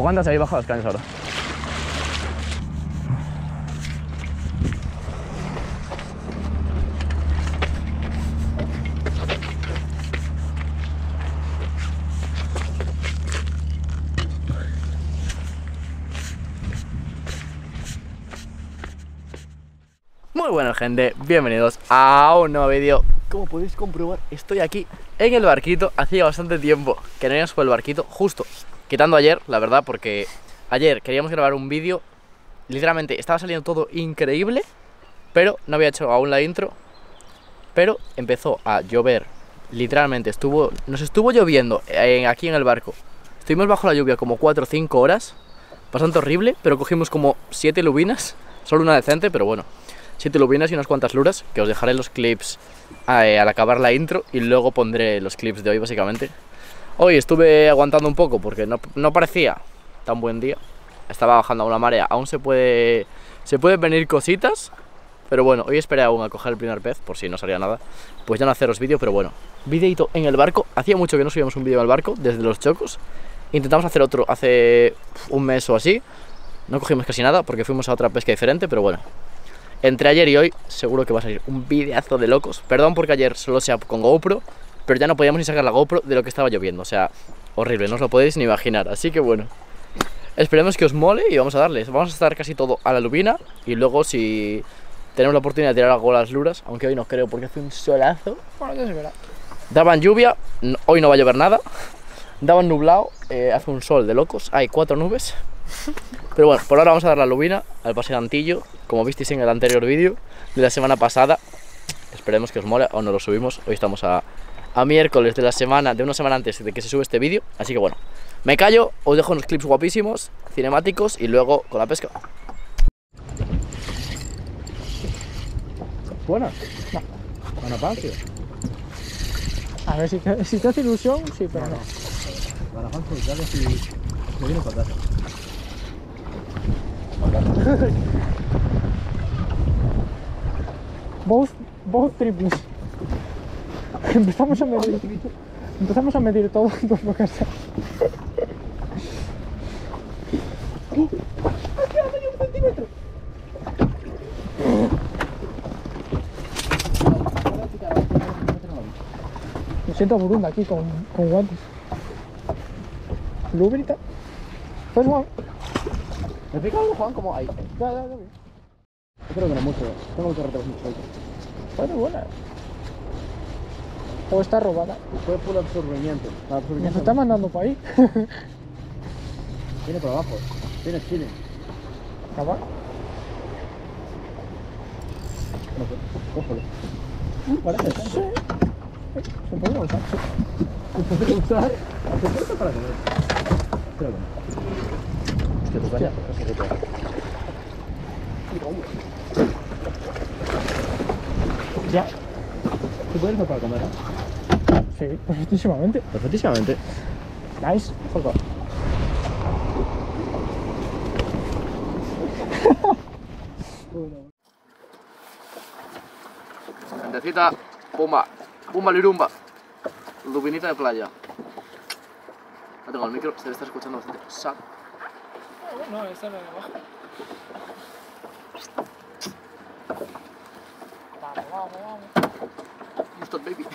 Aguantas ahí bajo las cañas ahora. Muy buenas gente, bienvenidos a un nuevo vídeo. Como podéis comprobar, estoy aquí en el barquito. Hacía bastante tiempo que no íbamos por el barquito Justo, quitando ayer, la verdad, porque ayer queríamos grabar un vídeo Literalmente estaba saliendo todo increíble Pero no había hecho aún la intro Pero empezó a llover Literalmente, estuvo, nos estuvo lloviendo eh, aquí en el barco Estuvimos bajo la lluvia como 4 o 5 horas Bastante horrible, pero cogimos como 7 lubinas Solo una decente, pero bueno 7 lubinas y unas cuantas luras, que os dejaré los clips eh, al acabar la intro y luego pondré los clips de hoy básicamente. Hoy estuve aguantando un poco porque no, no parecía tan buen día. Estaba bajando a una marea, aún se puede se pueden venir cositas, pero bueno, hoy esperé aún a coger el primer pez, por si no salía nada. Pues ya no haceros vídeo, pero bueno. Videito en el barco. Hacía mucho que no subíamos un vídeo en el barco, desde los chocos. Intentamos hacer otro hace un mes o así. No cogimos casi nada porque fuimos a otra pesca diferente, pero bueno. Entre ayer y hoy seguro que va a salir un videazo de locos. Perdón porque ayer solo sea con GoPro, pero ya no podíamos ni sacar la GoPro de lo que estaba lloviendo. O sea, horrible, no os lo podéis ni imaginar. Así que bueno, esperemos que os mole y vamos a darles. Vamos a estar casi todo a la lubina y luego si tenemos la oportunidad de tirar algo a las luras, aunque hoy no creo porque hace un solazo. Bueno, ya se verá. Daban lluvia, no- hoy no va a llover nada. Daban nublado, eh, hace un sol de locos, hay cuatro nubes. Pero bueno, por ahora vamos a dar la lubina al paseantillo, como visteis en el anterior vídeo de la semana pasada. Esperemos que os mole, aún no lo subimos. Hoy estamos a, a miércoles de la semana, de una semana antes de que se sube este vídeo. Así que bueno, me callo, os dejo unos clips guapísimos, cinemáticos y luego con la pesca. Buena. Buena pancio. A ver, si te, si te hace ilusión, sí, pero no. Buena pancio, dale si me viene para casa. Both, both triples. empezamos a medir. Empezamos a medir todo en torno a ¿Qué? Un centímetro! Me siento burunda aquí con, con guantes. Lubrita. Pues Juan. Me pica algo Juan como ahí. Dale, dale, dale. Espero que no mucho. Tengo que retrasar mucho. Bueno, buena. O está robada. Fue full absorbimiento. Nos está mandando para ahí. viene por abajo. Tiene chile. Sé. Cógelo. Parece sí. Se podría usar. ¿Se puede usar? ¿Se puede usar para comer? Creo que no. Hostia, tu caña. Es que te pega. Ya. ¿Se puede usar para comer? Sí, perfectísimamente. Perfectísimamente. Nice. Joder. Gentecita, pumba, pumba lirumba. Lubinita de playa. No tengo el micro, se debe estar escuchando bastante. Sac. No, esta de abajo. Vamos, vamos, vamos. You stop, baby.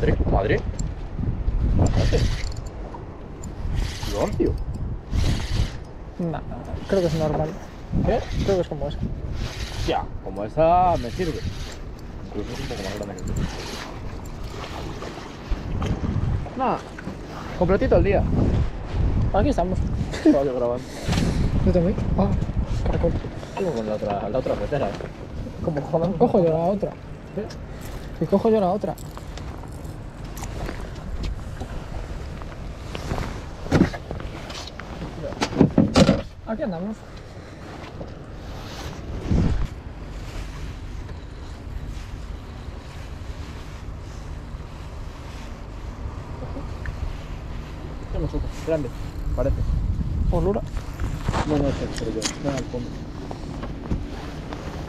Madre, madre. Perdón, tío. Nah, creo que es normal. ¿Qué? Creo que es como esa. Ya, como esa me sirve. Incluso es un poco más grande que tú. Nada, Completito el día. Aquí estamos. Estaba yo grabando. Yo también. Ah, caracol. Como con la otra, la otra pecera. Como jodan. Cojo yo la otra. Y cojo yo la otra. Aquí andamos. Otro, grande, parece. Por Lura. No, no, es pero yo. No, al fondo.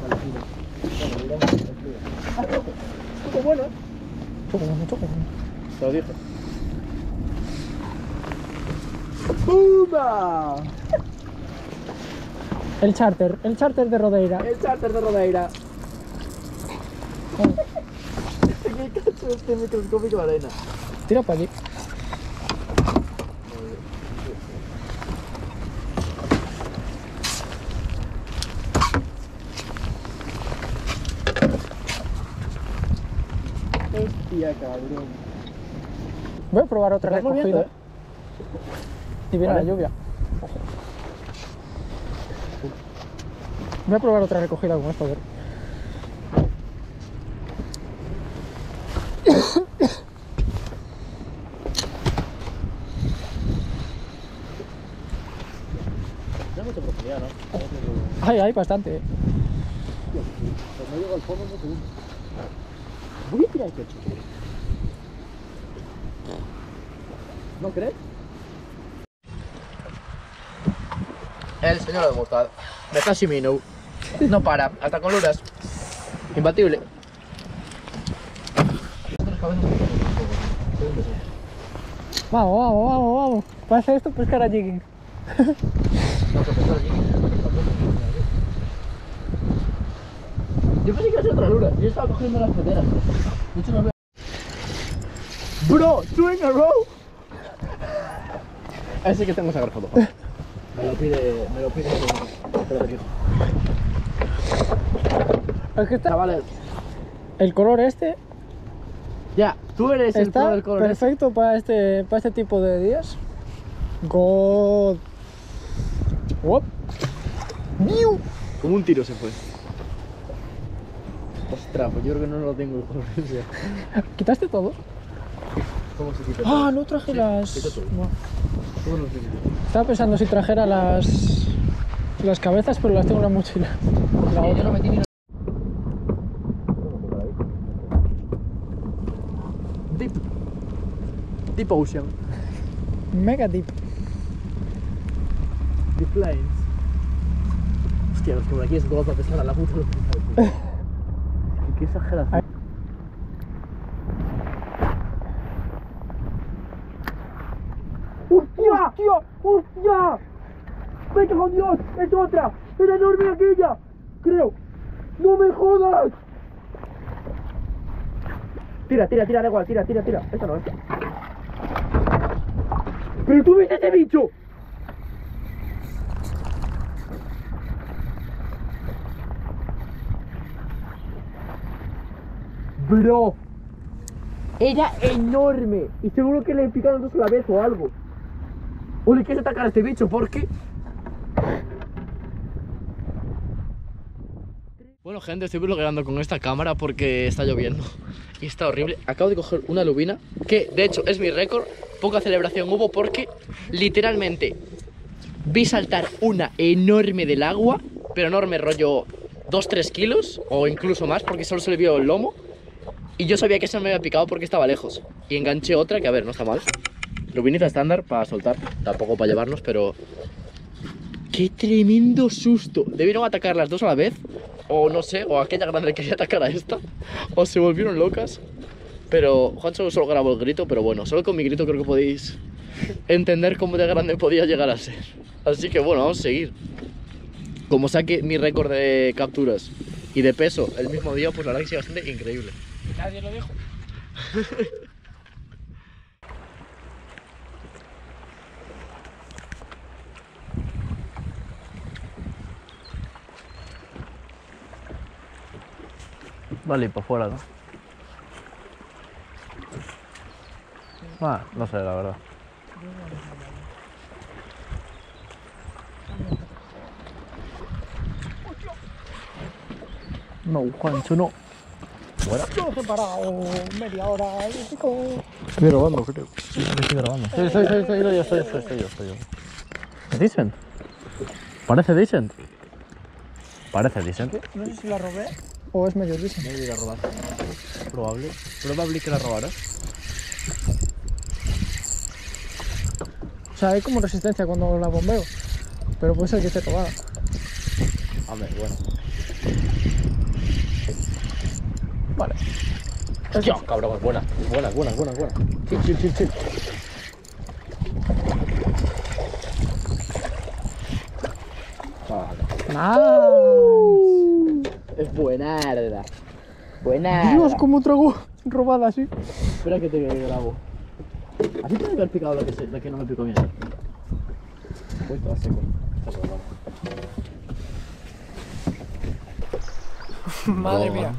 Vale, mira. Bueno, miramos el frío. Ah, choco. Choco bueno, ¿eh? Choco, bueno, choco, bueno. Te lo dije. ¡Pumba! El charter, el charter de Rodeira. El charter de Rodeira. ¿Qué cacho este microscópico de arena? Tira para allí. Hostia, cabrón. Voy a probar otra recogida. moviendo, ¿eh? Y viene Vale. la lluvia. Voy a probar otra recogida con esto, a ver. Ya mucha profundidad, ¿no? Ay, hay bastante. eh. Pues no llego al fondo un segundo. Voy a tirar el pecho. ¿No crees? El señor de Mustad, de Hashimino, no para, hasta con luras. Imbatible. Vamos, vamos, vamos, vamos. Pasa esto, pescar a jigging. Yo pensé que iba a ser otra lura. Yo estaba cogiendo las peteras. De hecho, no veo. Bro, two in a row. Ese que tengo sacar foto. Me lo pide, me lo pide. Federico. Es que está, Chavales, el color este ya, tú eres el pro está del color. ese. perfecto para este, para este tipo de días. God. Wop. Como un tiro se fue. Ostras, pues yo creo que no lo tengo el color ese. ¿Quitaste todo? ¿Cómo se quita? Ah, no traje Sí, las. estaba pensando si trajera las. Las cabezas, pero las tengo en la mochila. La yo otra. no metí ni Deep Ocean. Mega deep. The Plains. Hostia, los que por aquí es todo para pescar a la puta. Qué exageración. ¡Hostia! ¡Hostia! ¡Hostia! ¡Vete con Dios! ¡Es otra! ¡Es enorme aquella! Creo. ¡No me jodas! Tira, tira, tira, da igual, tira, tira, tira. Esta no es. ¡Pero tú viste ese bicho! Bro, era enorme y seguro que le picaron dos a la vez o algo. O le quieres atacar a este bicho, ¿por qué? Bueno, gente, estoy bloqueando con esta cámara porque está lloviendo y está horrible. Acabo de coger una lubina que, de hecho, es mi récord. Poca celebración hubo porque literalmente vi saltar una enorme del agua, pero enorme rollo 2-3 kilos o incluso más porque solo se le vio el lomo. Y yo sabía que esa me había picado porque estaba lejos. Y enganché otra que, a ver, no está mal. Lubinita estándar para soltar, tampoco para llevarnos, pero... ¡Qué tremendo susto! Debieron atacar las dos a la vez, o no sé, o aquella grande quería atacar a esta, o se volvieron locas. Pero Juancho solo grabó el grito, pero bueno, solo con mi grito creo que podéis entender cómo de grande podía llegar a ser. Así que bueno, vamos a seguir. Como saque mi récord de capturas y de peso el mismo día, pues la verdad que sí, bastante increíble. Nadie lo dijo. Vale, y para afuera, ¿no? Ah, no sé, la verdad. No, Juancho, no. Yo he parado media hora y pico. Estoy grabando, creo. Sí, estoy grabando. Estoy, estoy, estoy, estoy, yo, estoy, estoy, estoy, yo, estoy yo. ¿Es decent? Parece decent. Parece decent. No sé si la robé o es medio lisa. No la robaste. Probable. Probable que la robaras. O sea, hay como resistencia cuando la bombeo. Pero puede ser que esté robada. Hombre, bueno. Vale. Hostia, cabrón, buena. Buena, buena, buena, buena. Chill, chill, chill, chill. Nice. Es buenarda. Buenarda. Dios, cómo trago robada así. Espera que te grabo. ¿A ti te debe haber picado lo que, se, lo que no me picó bien? Uy, estaba seco. Está seco, vale. Madre Oh. mía.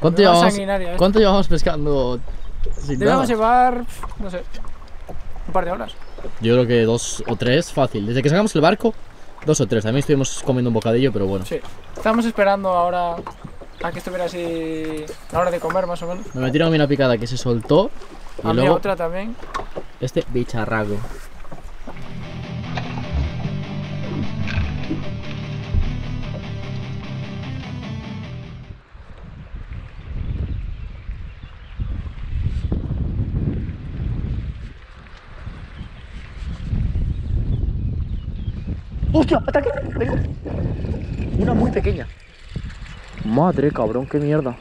¿Cuánto llevamos, ¿eh? ¿Cuánto llevamos pescando sin Debemos nada? llevar, no sé, un par de horas. Yo creo que dos o tres, fácil. Desde que sacamos el barco, dos o tres. También estuvimos comiendo un bocadillo, pero bueno. Sí. Estábamos esperando ahora a que estuviera así la hora de comer más o menos. Me metieron a mí una picada que se soltó. Y A mí luego otra también. este bicharraco. ¡Hostia! ¡Ataque! Una muy pequeña. Madre, cabrón, qué mierda.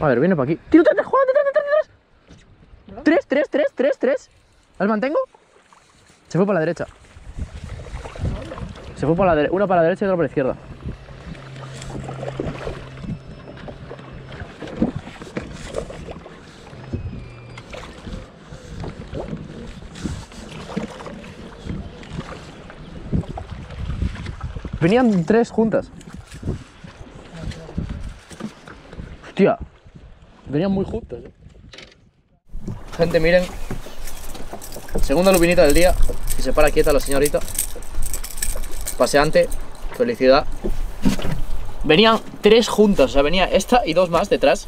A ver, viene para aquí. ¡Tiro tres, Juan! ¡Detrás, detrás, detrás! ¡Tres, tres, tres, tres, tres! ¿Al mantengo? Se fue para la derecha. Se fue para la derecha. Una para la derecha y otra para la izquierda. Venían tres juntas. Hostia. Venían muy juntas. eh. Gente, miren. Segunda lubinita del día. Y se para quieta la señorita. Paseante. Felicidad. Venían tres juntas. O sea, venía esta y dos más detrás.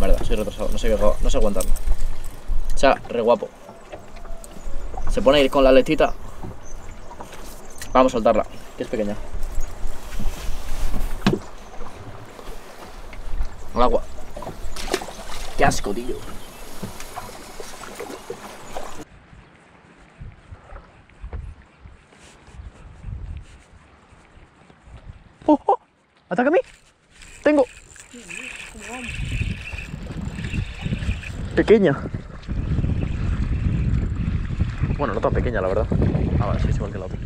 Verdad, soy retrasado. No sé, no sé aguantarlo. O sea, re guapo. Se pone a ir con la letita. Vamos a soltarla, que es pequeña. Al agua. Qué asco, tío. ¡Oh, oh! ¡Atácame! ¡Tengo! Pequeña. Bueno, no tan pequeña, la verdad. Ah, vale, sí, es igual que la otra.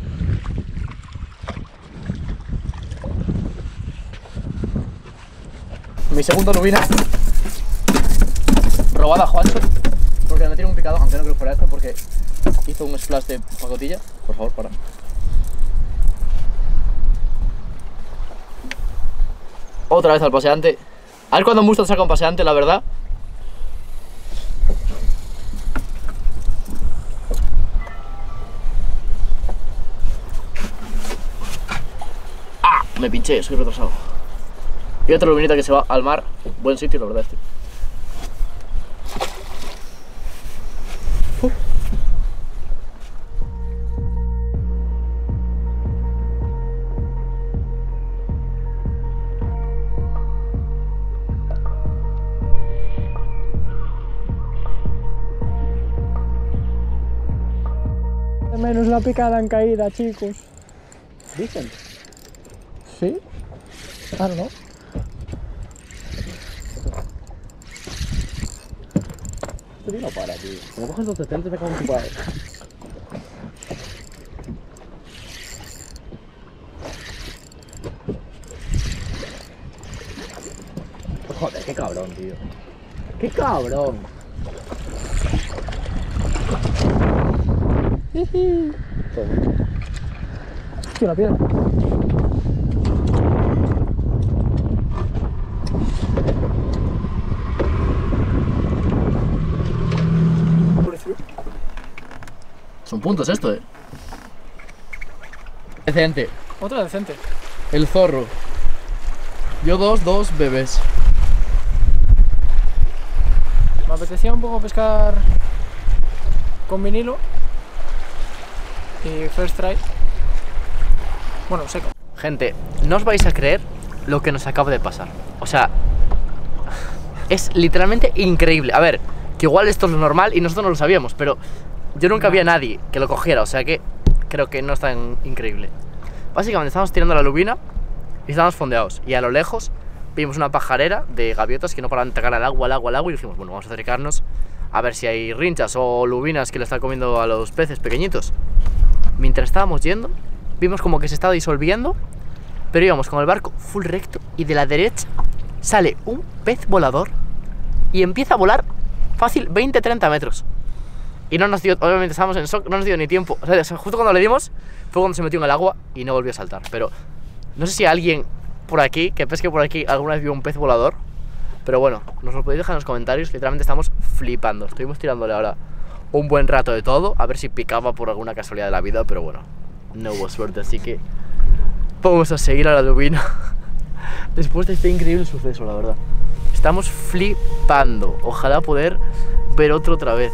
Mi segunda lubina. Robada a Juancho. Porque le metieron un picado, aunque no creo que fuera esto, porque hizo un splash de pacotilla. Por favor, para. Otra vez al paseante. A ver cuando Mustang saca un paseante, la verdad. ¡Ah! Me pinché, soy retrasado. Y otra lubinita que se va al mar. Buen sitio, la verdad, este. Menos la picada en caída, chicos. Dicen. ¿Sí? Claro, ¿no? Este tío no para, tío. Como coges 270 te cago en tu padre. Joder, qué cabrón, tío. ¡Qué cabrón! Hostia, la piedra. Son puntos esto, eh. Decente. Otra decente. El zorro. Yo dos, dos bebés. Me apetecía un poco pescar con vinilo y first try. Bueno, seco. Gente, no os vais a creer lo que nos acaba de pasar. O sea, es literalmente increíble. A ver, que igual esto es lo normal y nosotros no lo sabíamos, pero yo nunca vi a nadie que lo cogiera, o sea que creo que no es tan increíble. Básicamente estábamos tirando la lubina y estábamos fondeados. Y a lo lejos vimos una pajarera de gaviotas que no paraban de atacar al agua, al agua, al agua. Y dijimos, bueno, vamos a acercarnos a ver si hay rinchas o lubinas que le están comiendo a los peces pequeñitos. Mientras estábamos yendo, vimos como que se estaba disolviendo, pero íbamos con el barco full recto y de la derecha sale un pez volador y empieza a volar fácil 20-30 metros. Y no nos dio, obviamente estábamos en shock, no nos dio ni tiempo. O sea, justo cuando le dimos fue cuando se metió en el agua y no volvió a saltar. Pero no sé si alguien por aquí, que pesque por aquí, alguna vez vio un pez volador. Pero bueno, nos lo podéis dejar en los comentarios. Literalmente estamos flipando. Estuvimos tirándole ahora un buen rato de todo. A ver si picaba por alguna casualidad de la vida. Pero bueno, no hubo suerte. Así que vamos a seguir a la lubina. Después de este increíble suceso, la verdad. Estamos flipando. Ojalá poder ver otro otra vez.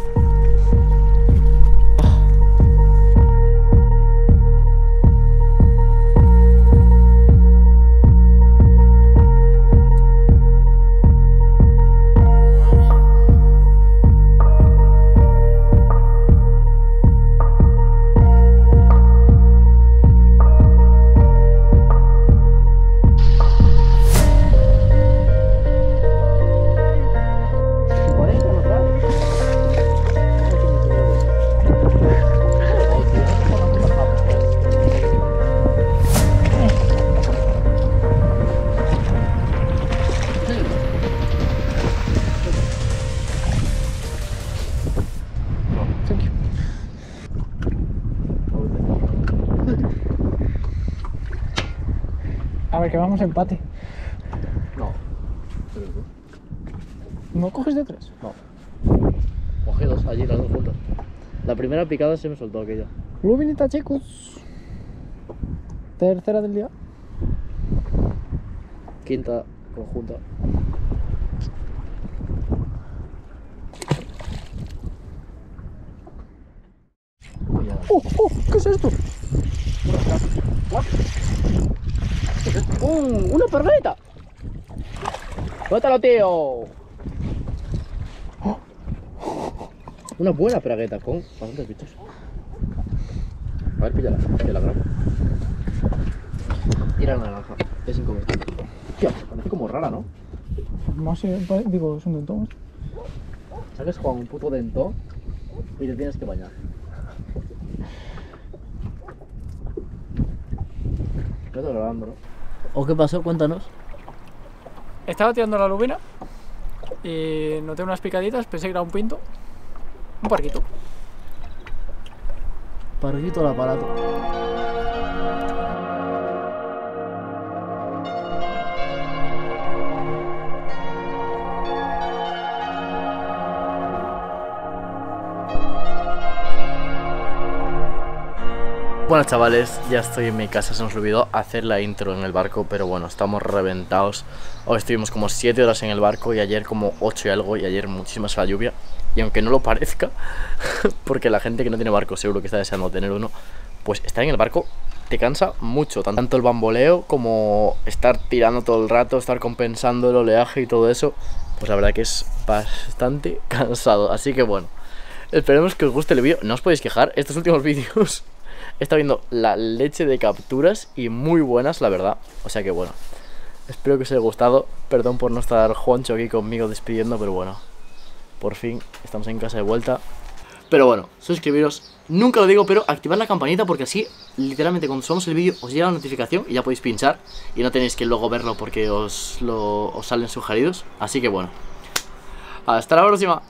Ver, que vamos a empate. No, ¿No coges de tres? no. Cogí dos allí, las dos juntas. La primera picada se me soltó aquella. Lubinita, chicos. Tercera del día. Quinta conjunta. ¡Oh, oh! ¿Qué es esto? ¡Un, ¡Una perreta! ¡Suéltalo, tío! Una buena pragueta con bastantes bichos. A ver, píllala, que la grabo. Tira la naranja, es incomestible. Tío, parece como rara, ¿no? Eh, pa- digo, es un dentón. Sales con un puto dentón y te tienes que bañar. No estoy grabando, ¿no? ¿O qué pasó? Cuéntanos. Estaba tirando la lubina y noté unas picaditas, pensé que era un pinto. Un parquito. Parguito el aparato. Bueno chavales, ya estoy en mi casa, se nos olvidó hacer la intro en el barco, pero bueno, estamos reventados. Hoy estuvimos como 7 horas en el barco y ayer como 8 y algo y ayer muchísimas la lluvia. Y aunque no lo parezca, porque la gente que no tiene barco seguro que está deseando tener uno, pues estar en el barco te cansa mucho, tanto el bamboleo como estar tirando todo el rato, estar compensando el oleaje y todo eso, pues la verdad que es bastante cansado. Así que bueno, esperemos que os guste el vídeo, no os podéis quejar, estos últimos vídeos estado viendo la leche de capturas y muy buenas, la verdad. O sea que bueno, espero que os haya gustado, perdón por no estar Juancho aquí conmigo despidiendo, pero bueno, por fin estamos en casa de vuelta. Pero bueno, suscribiros, nunca lo digo, pero activad la campanita porque así, literalmente cuando subamos el vídeo os llega la notificación y ya podéis pinchar y no tenéis que luego verlo porque os, lo, os salen sugeridos. Así que bueno, hasta la próxima.